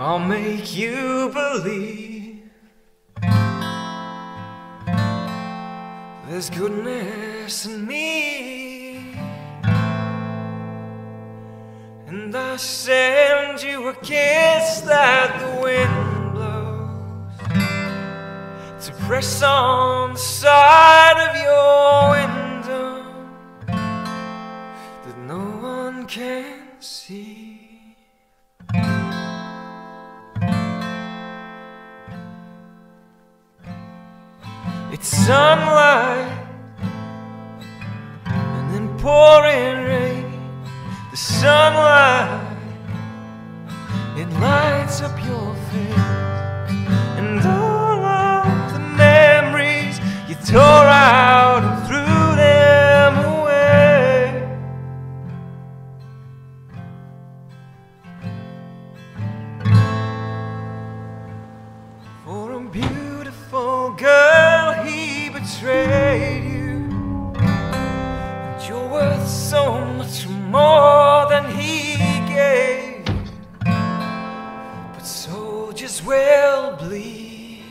I'll make you believe there's goodness in me, and I send you a kiss that the wind blows to press on the side of your window that no one can see. It's sunlight and then pouring rain. The sunlight it lights up your face and all of the memories you tore out and threw them away. For a beautiful soldiers will bleed,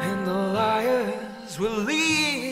and the liars will lead.